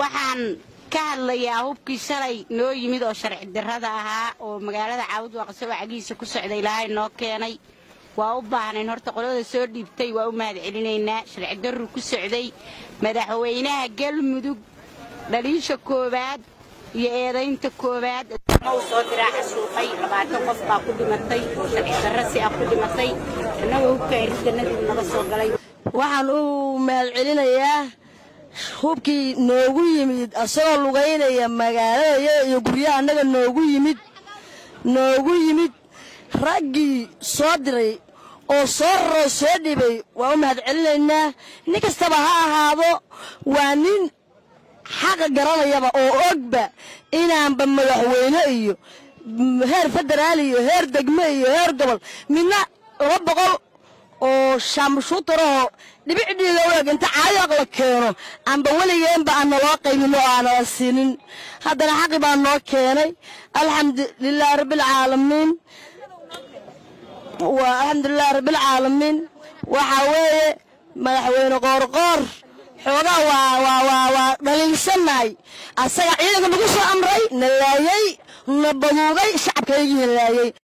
waxaan ka hadlayaa hubkii shalay noo yimid oo sharci darrada ahaa oo magaalada caawud waaqsoo cagihiisa ku socda ilaahay noo keenay. Waa u baahnayn horta qolada soo dhiibtay waa u mahad celinaynaa sharci darru ku socday madaxweynaha galmudug dhaliisha koowaad iyo eedaynta koowaad. Uu soo diraa xasuuqay? Labaatan qof baa ku dhimatay oo sharci darra si ah ku dhimatay. Annagoo hubka eridanadii naga soo galay. Waxaan u mahad hubkii noogu yimid asagoo lugaynaya magaalada iyo guryaha annaga noogu yimid noogu yimid. Raggii soo diray oo soo raroo soo dhibay waa u mahad celinaynaa. Nin kastaba ha ahaado waa nin xaqa garanayaba oo ogba inaanba madaxweyne iyo heer federaal iyo heer degme iyo heer gobol. Midna laba boqol oo shaamushuutarahoo dhibic dhiiga u eg inta caayaq la keeno. Amba weligeenba aan naloo qaybin oo aanala siinin haddana xaqi baa noo keenay. Alxamdulilahi rabbialcaalamiin alxamdulilahi rabbialcaalamiin waxaa weeye madaxweyne qoorqoor xoogaa waa waa waa waa dhaliilsannahay asaga ciidanka nagu soo amray na laayey na baduuday shacabkaygii na laayey